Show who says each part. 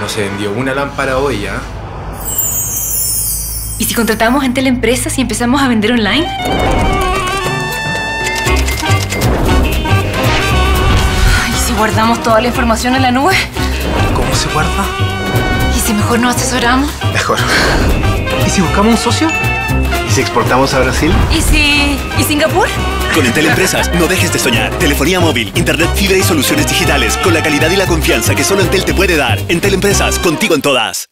Speaker 1: No se vendió una lámpara hoy, ¿ah?
Speaker 2: ¿Y si contratamos en teleempresas y empezamos a vender online? ¿Y si guardamos toda la información en la nube?
Speaker 1: ¿Cómo se guarda?
Speaker 2: ¿Y si mejor nos asesoramos?
Speaker 1: Mejor. ¿Y si buscamos un socio? ¿Y si exportamos a Brasil?
Speaker 2: ¿Y si... ¿Y Singapur?
Speaker 3: Con Entel Empresas, no dejes de soñar. Telefonía móvil, internet, fibra y soluciones digitales con la calidad y la confianza que solo Entel te puede dar. Entel Empresas, contigo en todas.